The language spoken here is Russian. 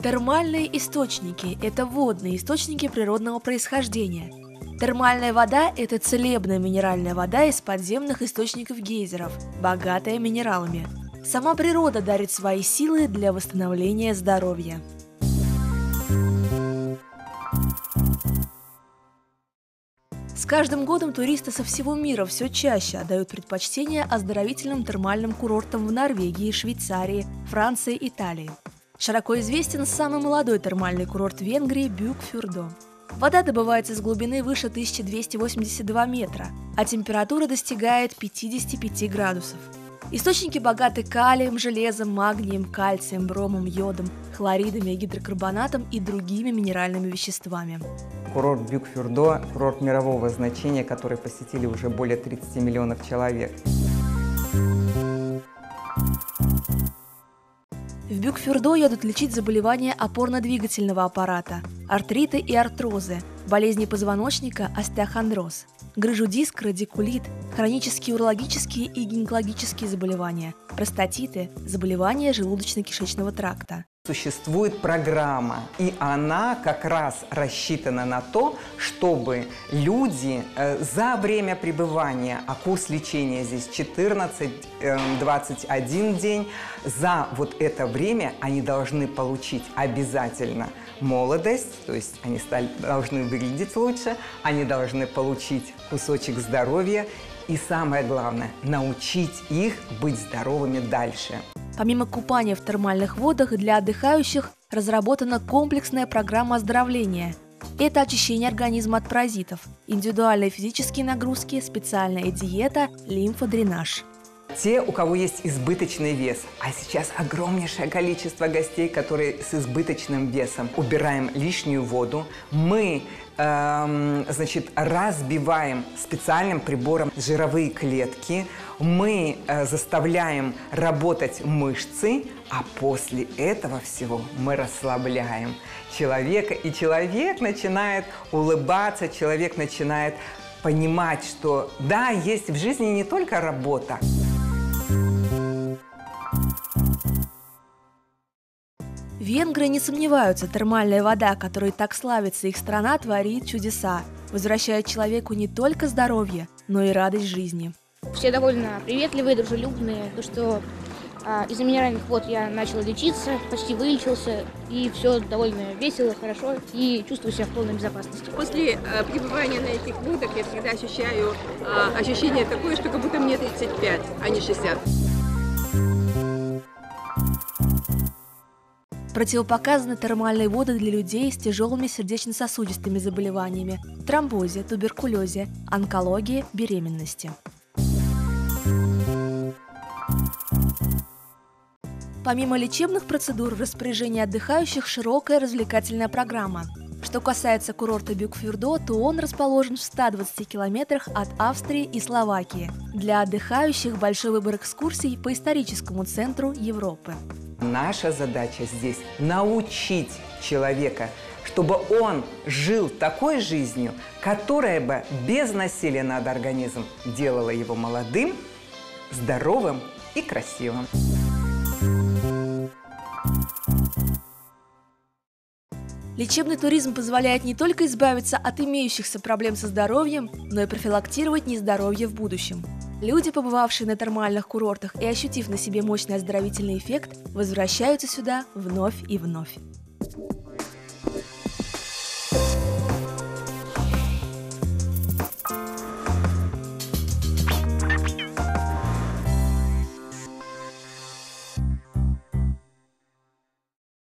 Термальные источники – это водные источники природного происхождения. Термальная вода – это целебная минеральная вода из подземных источников гейзеров, богатая минералами. Сама природа дарит свои силы для восстановления здоровья. С каждым годом туристы со всего мира все чаще отдают предпочтение оздоровительным термальным курортам в Норвегии, Швейцарии, Франции, Италии. Широко известен самый молодой термальный курорт Венгрии Бюкфюрдо. Вода добывается с глубины выше 1282 метра, а температура достигает 55 градусов. Источники богаты калием, железом, магнием, кальцием, бромом, йодом, хлоридами, гидрокарбонатом и другими минеральными веществами. Курорт Бюкфюрдо – курорт мирового значения, который посетили уже более 30 миллионов человек. В Бюкфюрдо едут лечить заболевания опорно-двигательного аппарата, артриты и артрозы, болезни позвоночника, остеохондроз, грыжу диск, радикулит, хронические урологические и гинекологические заболевания, простатиты, заболевания желудочно-кишечного тракта. Существует программа, и она как раз рассчитана на то, чтобы люди э, за время пребывания, а курс лечения здесь 14-21 эм, день, за вот это время они должны получить обязательно молодость, то есть они стали, должны выглядеть лучше, они должны получить кусочек здоровья и самое главное, научить их быть здоровыми дальше. Помимо купания в термальных водах, для отдыхающих разработана комплексная программа оздоровления. Это очищение организма от паразитов, индивидуальные физические нагрузки, специальная диета, лимфодренаж. Те, у кого есть избыточный вес, а сейчас огромнейшее количество гостей, которые с избыточным весом, убираем лишнюю воду, мы эм, значит, разбиваем специальным прибором жировые клетки, мы э, заставляем работать мышцы, а после этого всего мы расслабляем человека, и человек начинает улыбаться, человек начинает понимать, что да, есть в жизни не только работа. Венгры не сомневаются, термальная вода, которой так славится их страна, творит чудеса, возвращая человеку не только здоровье, но и радость жизни. Все довольно приветливые, дружелюбные, то что из-за минеральных вод я начал лечиться, почти вылечился, и все довольно весело, хорошо, и чувствую себя в полной безопасности. После а, пребывания на этих водах я всегда ощущаю а, ощущение такое, что как будто мне 35, а не 60. Противопоказаны термальные воды для людей с тяжелыми сердечно-сосудистыми заболеваниями, тромбозе, туберкулезе, онкологии, беременности. Помимо лечебных процедур, в распоряжении отдыхающих широкая развлекательная программа. Что касается курорта Бюкфюрдо, то он расположен в 120 километрах от Австрии и Словакии. Для отдыхающих большой выбор экскурсий по историческому центру Европы. Наша задача здесь – научить человека, чтобы он жил такой жизнью, которая бы без насилия над организмом делала его молодым, здоровым и красивым. Лечебный туризм позволяет не только избавиться от имеющихся проблем со здоровьем, но и профилактировать нездоровье в будущем. Люди, побывавшие на термальных курортах и ощутив на себе мощный оздоровительный эффект, возвращаются сюда вновь и вновь.